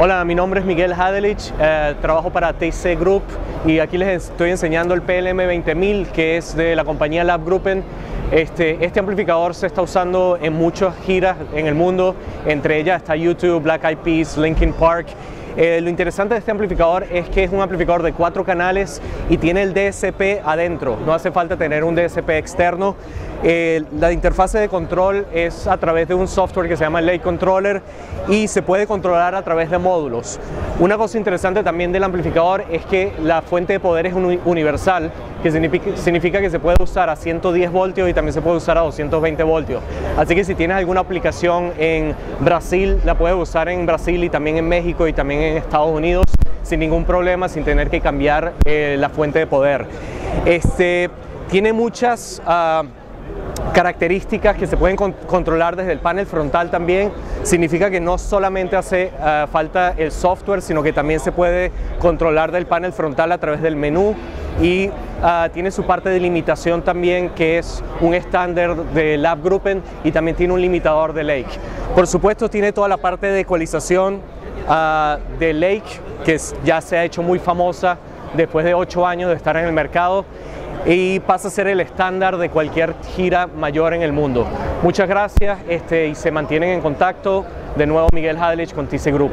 Hola, mi nombre es Miguel Hadelich, eh, trabajo para TC Group y aquí les estoy enseñando el PLM 20000 que es de la compañía Lab Gruppen. Este, este amplificador se está usando en muchas giras en el mundo, entre ellas está YouTube, Black Eyed Peas, Linkin Park eh, lo interesante de este amplificador es que es un amplificador de cuatro canales y tiene el DSP adentro, no hace falta tener un DSP externo. Eh, la interfase de control es a través de un software que se llama Lake Controller y se puede controlar a través de módulos. Una cosa interesante también del amplificador es que la fuente de poder es universal, que significa, que se puede usar a 110 voltios y también se puede usar a 220 voltios. Así que si tienes alguna aplicación en Brasil, la puedes usar en Brasil y también en México y también en Estados Unidos sin ningún problema, sin tener que cambiar eh, la fuente de poder. Este, tiene muchas... Ah, características que se pueden controlar desde el panel frontal también. Significa que no solamente hace ah, falta el software, sino que también se puede controlar del panel frontal a través del menú y ah, tiene su parte de limitación también que es un estándar de Lab Gruppen y también tiene un limitador de Lake. Por supuesto tiene toda la parte de ecualización ah, de Lake que ya se ha hecho muy famosa después de ocho años de estar en el mercado y pasa a ser el estándar de cualquier gira mayor en el mundo. Muchas gracias este, y se mantienen en contacto. De nuevo Miguel Hadelich con TC Group.